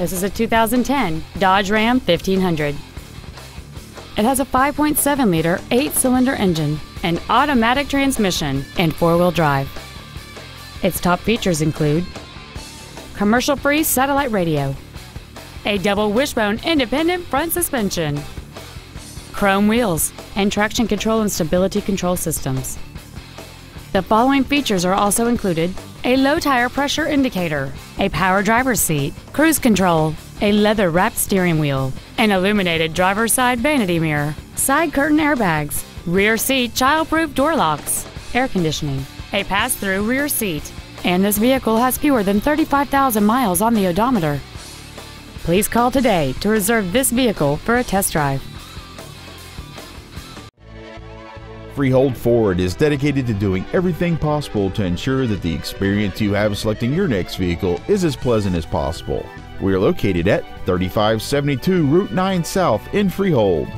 This is a 2010 Dodge Ram 1500. It has a 5.7 liter, 8 cylinder engine, an automatic transmission, and four wheel drive. Its top features include commercial free satellite radio, a double wishbone independent front suspension, chrome wheels, and traction control and stability control systems. The following features are also included a low tire pressure indicator, a power driver's seat, cruise control, a leather wrapped steering wheel, an illuminated driver's side vanity mirror, side curtain airbags, rear seat child-proof door locks, air conditioning, a pass-through rear seat, and this vehicle has fewer than 35,000 miles on the odometer. Please call today to reserve this vehicle for a test drive. Freehold Ford is dedicated to doing everything possible to ensure that the experience you have selecting your next vehicle is as pleasant as possible. We are located at 3572 Route 9 South in Freehold.